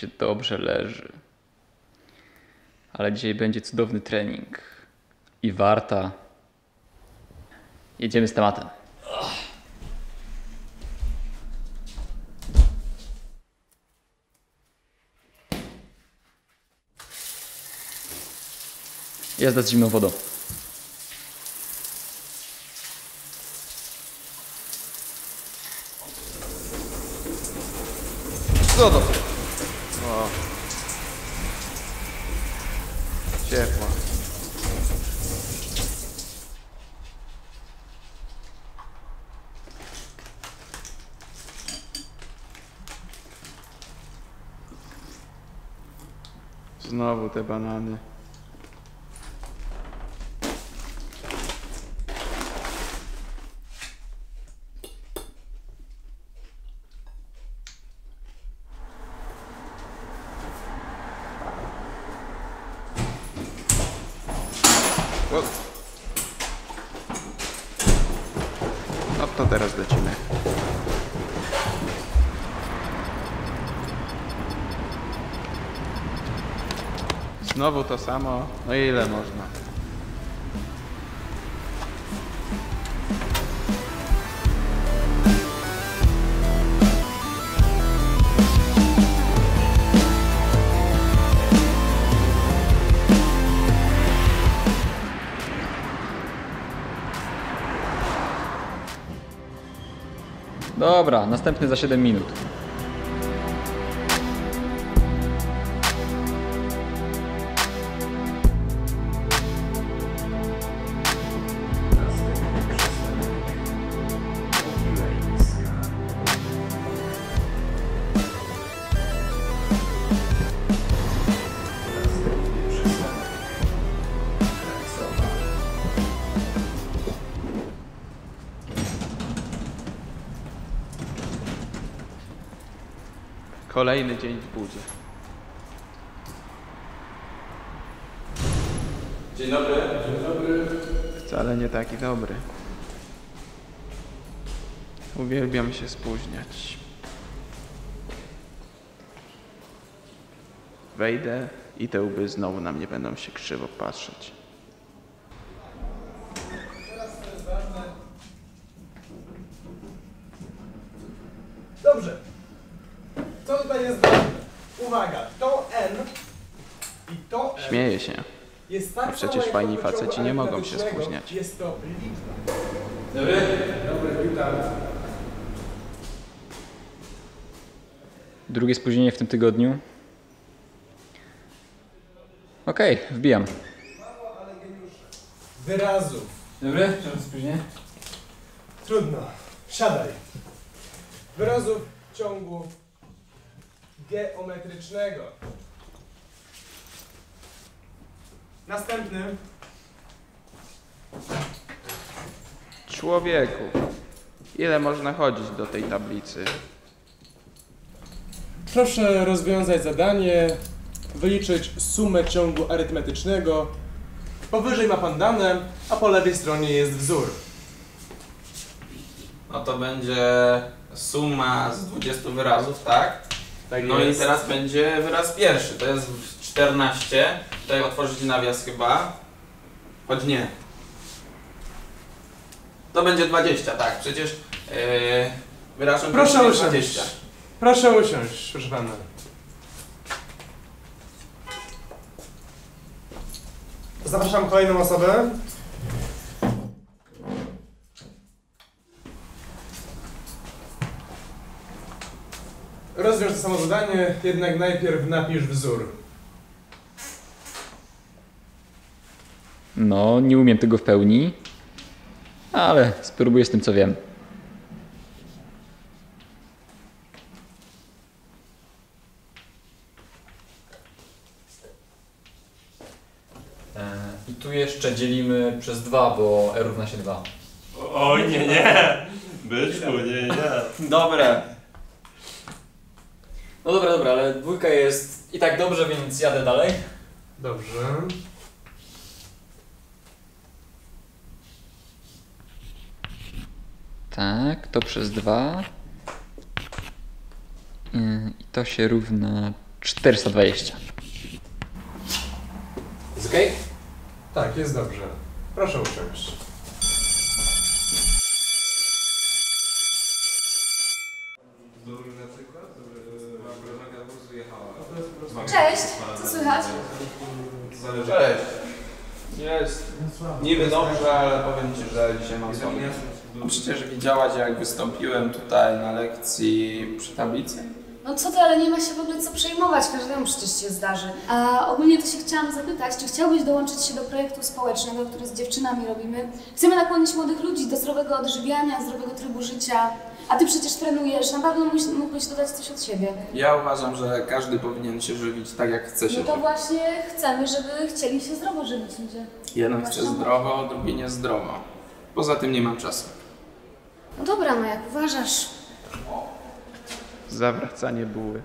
się dobrze leży. Ale dzisiaj będzie cudowny trening. I warta. Jedziemy z tematem. Jazda z zimną wodą. Co to? Ciepło. Znowu te banany. O. No to teraz lecimy. Znowu to samo. No ile można? Dobra, następny za 7 minut. Kolejny dzień w budzie. Dzień dobry. Dzień dobry. Wcale nie taki dobry. Uwielbiam się spóźniać. Wejdę i te łby znowu na mnie będą się krzywo patrzeć. Dobrze. Co tutaj jest ważne? Uwaga, to N i to N Śmieję się. Tak Przecież fajni faceci nie mogą się spóźniać. Dobry. Dobry, witam. Drugie spóźnienie w tym tygodniu. Okej, wbijam. Wyrazów. Dobry. Czemu spóźnienie? Trudno. Siadaj. Wyrazów ciągu geometrycznego. Następny. Człowieku, ile można chodzić do tej tablicy? Proszę rozwiązać zadanie, wyliczyć sumę ciągu arytmetycznego. Powyżej ma pan dane, a po lewej stronie jest wzór. No to będzie suma z 20 wyrazów, tak? Tak No i jest. teraz będzie wyraz pierwszy. To jest 14. Tutaj otworzyć nawias chyba. Choć nie. To będzie 20, tak. Przecież yy, wyrazem Proszę usiąść. 20. Proszę usiąść, proszę pana. Zapraszam kolejną osobę. Rozwiąż to samo zadanie, jednak najpierw napisz wzór. No, nie umiem tego w pełni, ale spróbuję z tym, co wiem. E, I tu jeszcze dzielimy przez 2, bo R równa się 2. Oj, nie, nie! Byczku, nie, nie. Dobre. No dobra, dobra, ale dwójka jest i tak dobrze, więc jadę dalej. Dobrze. Tak, to przez 2. I to się równa 420. Jest okej? Tak, jest dobrze. Proszę usiąść. Cześć, co słychać? Cześć. Jest niby dobrze, ale powiem Ci, że dzisiaj mam słaby. No przecież widziałaś jak wystąpiłem tutaj na lekcji przy tablicy? No co ty, ale nie ma się w ogóle co przejmować, każdemu przecież się zdarzy. A ogólnie to się chciałam zapytać, czy chciałbyś dołączyć się do projektu społecznego, który z dziewczynami robimy? Chcemy nakłonić młodych ludzi do zdrowego odżywiania, zdrowego trybu życia. A ty przecież trenujesz, na pewno mógł- mógłbyś dodać coś od siebie. Ja uważam, że każdy powinien się żywić tak jak chce się No to żywić. właśnie chcemy, żeby chcieli się zdrowo żywić ludzie. Jeden chce zdrowo, drugi niezdrowo. Poza tym nie mam czasu. No dobra, no jak uważasz. Zawracanie buły.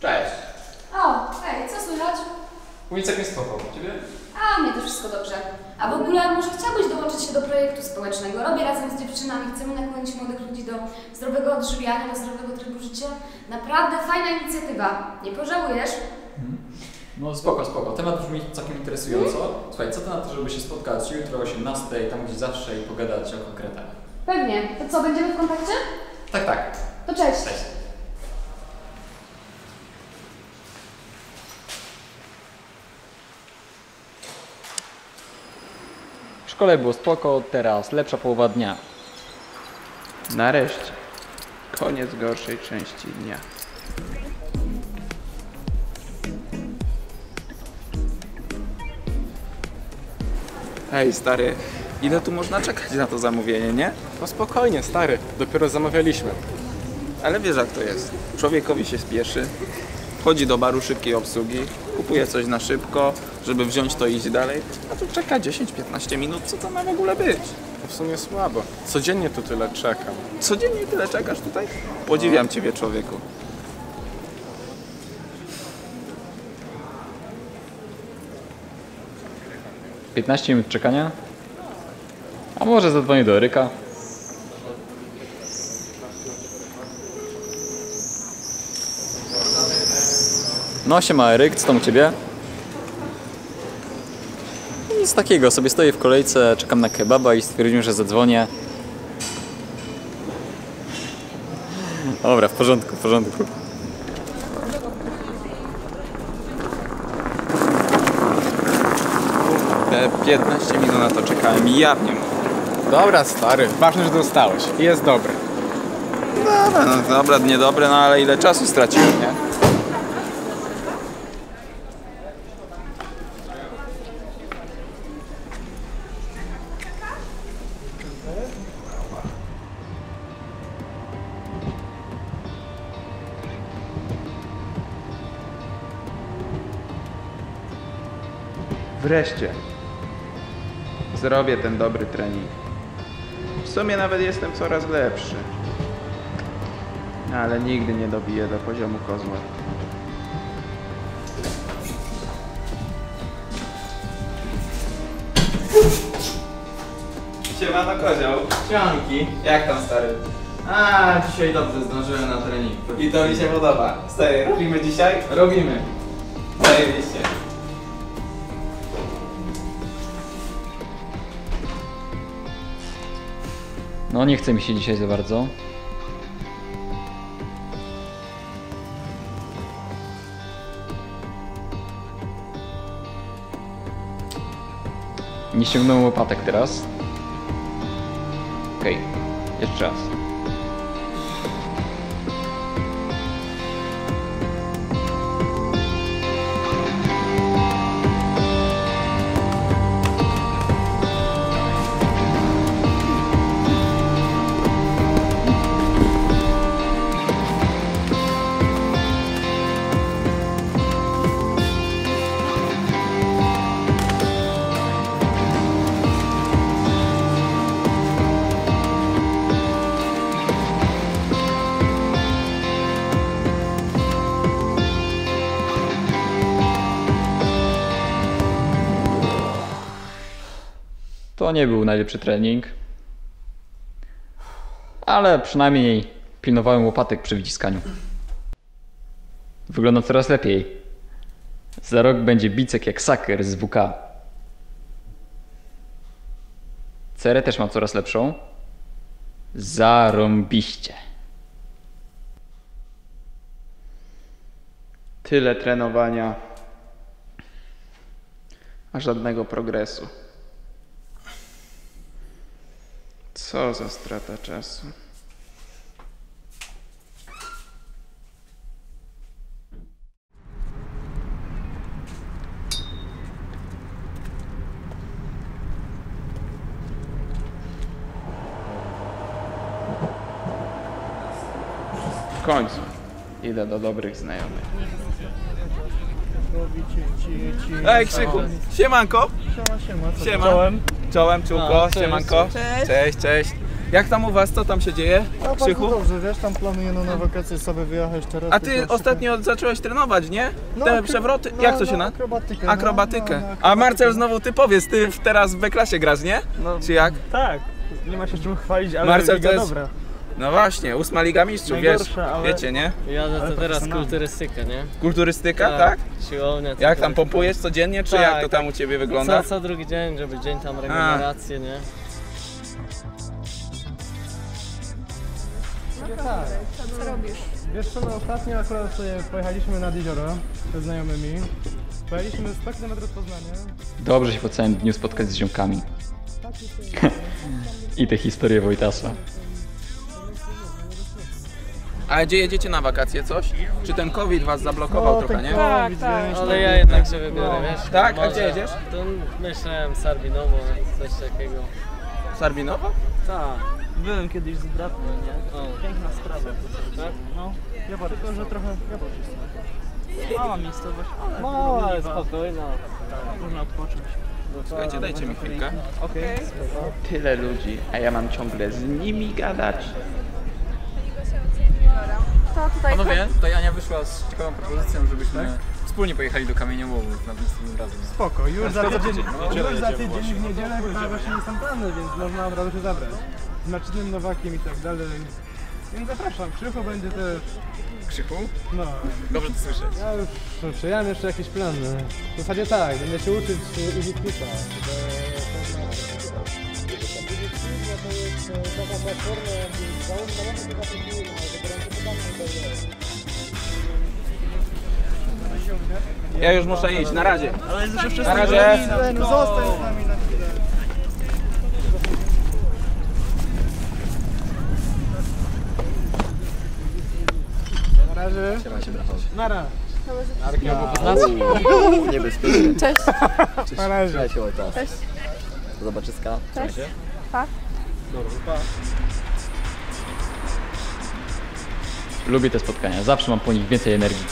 Cześć. O, hej, co słychać? Ulicek jest spoko. Ciebie? A, mnie to wszystko dobrze. A w ogóle może chciałbyś dołączyć się do projektu społecznego? Robię razem z dziewczynami, chcemy nakłonić młodych ludzi do zdrowego odżywiania, do zdrowego trybu życia. Naprawdę fajna inicjatywa. Nie pożałujesz? No spoko, spoko. Temat brzmi całkiem interesująco. Słuchaj, co to na to, żeby się spotkać jutro o 18, tam gdzie zawsze i pogadać o konkretach? Pewnie. To co, będziemy w kontakcie? Tak, tak. To cześć. Cześć. W szkole było spoko, teraz lepsza połowa dnia. Nareszcie. Koniec gorszej części dnia. Hej stary, ile tu można czekać na to zamówienie, nie? No spokojnie, stary. Dopiero zamawialiśmy. Ale wiesz jak to jest. Człowiekowi się spieszy, chodzi do baru szybkiej obsługi, kupuje coś na szybko, żeby wziąć to i iść dalej, a tu czeka 10-15 minut, co to ma w ogóle być? To w sumie słabo. Codziennie tu tyle czekam. Codziennie tyle czekasz tutaj? Podziwiam Ciebie człowieku. 15 minut czekania? A może zadzwonię do Eryka? No siema Eryk, co tam u Ciebie? Nic takiego, sobie stoję w kolejce, czekam na kebaba i stwierdziłem, że zadzwonię. Dobra, w porządku, w porządku. 15 minut na to czekałem i ja nie mogę. Dobra, stary. Ważne, że dostałeś. Jest dobry. Dobra, no dobra, niedobre, no ale ile czasu straciłem, nie? Wreszcie. Zrobię ten dobry trening. W sumie nawet jestem coraz lepszy. Ale nigdy nie dobiję do poziomu kozła. Siemano kozioł. Siemanki. Jak tam stary? A, dzisiaj dobrze zdążyłem na trening. I to mi się podoba. Stary, robimy dzisiaj? Robimy. Zajebiście. No nie chce mi się dzisiaj za bardzo. Nie ściągnąłem łopatek teraz. Okej, jeszcze raz. To nie był najlepszy trening. Ale przynajmniej pilnowałem łopatek przy wyciskaniu. Wyglądam coraz lepiej. Za rok będzie bicek jak saker z WK. Cerę też mam coraz lepszą. Zarąbiście. Tyle trenowania, a żadnego progresu. Co za strata czasu. W końcu idę do dobrych znajomych. Ej, Krzyku, siemanko. Siema. Czołem. Czołem, czułko, siemanko. Cześć. cześć, Jak tam u was, co tam się dzieje, No Krzychu? dobrze, wiesz, tam planuję no, na wakacje sobie wyjechać teraz. A ty ostatnio zacząłeś trenować, nie? No, Te przewroty, no, jak to się no, na? Akrobatykę. no, Akrobatykę. no, no, A akrobatykę. Marcel znowu ty powiedz, ty w- teraz w B-klasie grasz, nie? No, Czy jak? Tak, nie ma się czym chwalić, ale Marcel to jest- dobra. No właśnie, ósma Liga Mistrzów, wiesz, ale- wiecie, nie? Jadę to teraz kulturystykę, nie? Kulturystyka, tak? Siłownia. co Jak tam pompujesz codziennie, czy Tak, jak to tak. tam u ciebie wygląda? Co, co drugi dzień, żeby dzień tam regenerację, nie? Wiesz co, no ostatnio akurat sobie pojechaliśmy nad jezioro ze znajomymi. Pojechaliśmy 100 km od Poznania. Dobrze się po całym dniu spotkać z ziomkami. I te historie Wojtasa. A gdzie jedziecie na wakacje, coś? Czy ten COVID was zablokował trochę, nie? Tak, tak. Ale ja jednak się wybiorę, wiesz? Tak? A gdzie jedziesz? To myślałem Sarbinowo, coś takiego. Sarbinowo? Tak. Byłem kiedyś z bratem, nie? O. Piękna sprawa. Tak? No, ja tylko, że trochę ja Mała miejscowość, ale No, ale spokojno. można odpocząć. Słuchajcie, dajcie mi chwilkę. Okej. Tyle ludzi, a ja mam ciągle z nimi gadać. To tutaj Panowie, tutaj Ania wyszła z ciekawą propozycją, żebyśmy wspólnie pojechali do Kamieniołomów na następnym razem. Spoko, już za tydzień, No, już za tydzień w niedzielę chyba właśnie nie są plany, więc można od razu się zabrać. Z Marcinem Nowakiem i tak dalej. Więc zapraszam, Krzychu będzie też, Krzychu? no. Dobrze to słyszeć. Ja już ja mam jeszcze jakieś plany. W zasadzie tak, będę się uczyć Easy Clipa. Ja już muszę iść, na razie. Na razie. No zostań z nami na chwilę. Na razie. Nara. Cześć. Na razie. Cześć. Zobaczyska. Cześć. Pa. Lubię te spotkania, zawsze mam po nich więcej energii.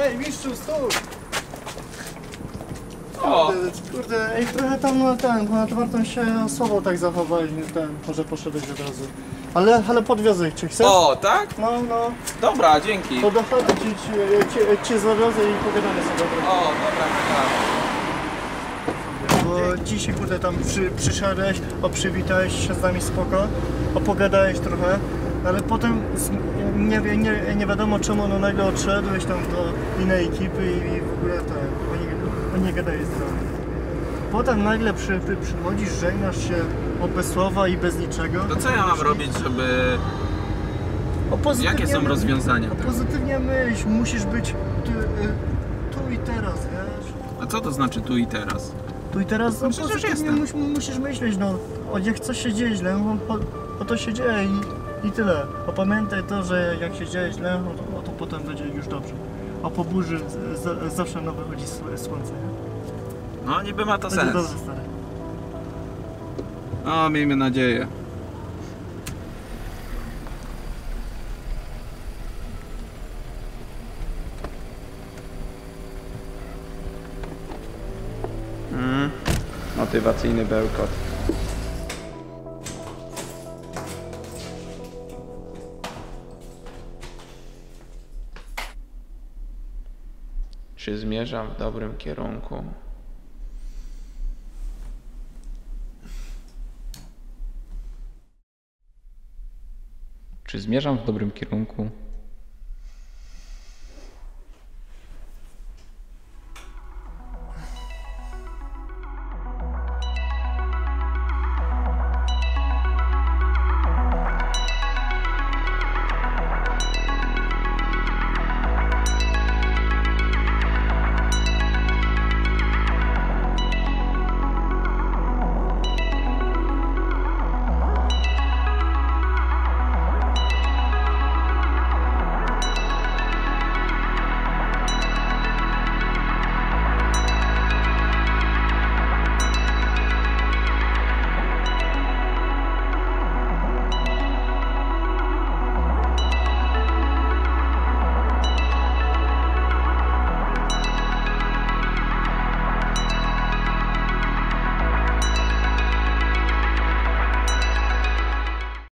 Ej, mistrzu, stój! O, Kurde, ej, trochę tam na ten, na otwartą się słowo tak zachowali, nie ten, może poszedłeś od razu. Ale, ale podwiozę ich, czy chcesz? o, tak? No, no, Dobra, dzięki. to do chaty ci, ci, ci, ci zawiozę i pogadamy sobie. O, dobra, dobra. Bo dzisiaj kurde tam przy, przyszedłeś, o przywitałeś się z nami spoko, opogadałeś trochę, ale potem z, nie, nie, nie wiadomo czemu no nagle odszedłeś tam do innej ekipy i, i w ogóle tak, oni, oni nie gadali z nami. Potem nagle przy, przy, przychodzisz, żegnasz się o bez słowa i bez niczego. To co ja mam robić, żeby... Jakie są rozwiązania? O pozytywnie myśl, musisz być tu, y, tu i teraz, wiesz. A co to znaczy tu i teraz? Tu i teraz no, przecież pozytywnie mus, musisz myśleć, no, o jak coś się dzieje źle, no, o, o to się dzieje i, i tyle. Opamiętaj to, że jak się dzieje źle, no, to, o to potem będzie już dobrze. A po burzy z, z, zawsze nowe chodzi sł- słońce, nie? No, niby ma to Będzie sens. dobrze, stary. No, miejmy nadzieję. Mm, motywacyjny bełkot. Czy zmierzam w dobrym kierunku? Czy zmierzam w dobrym kierunku?